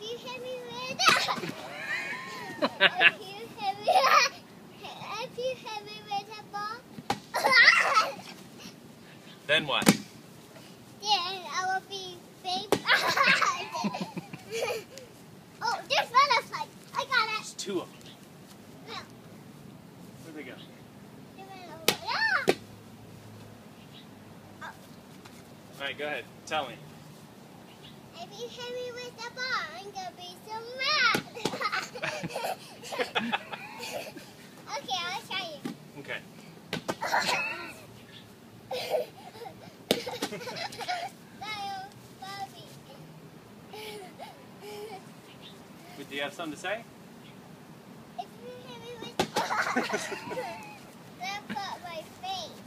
if you hit me with that, if you hit me, if you hit me with a ball, Then what? then I will be big. oh, there's butterflies. I got There's it. two of them. Where'd they go? There went over. All right, go ahead. Tell me. If you hit me with the ball, I'm gonna be so mad. okay, I'll try you. Okay. Bobby. Do you have something to say? If you hit me with a ball, that my face.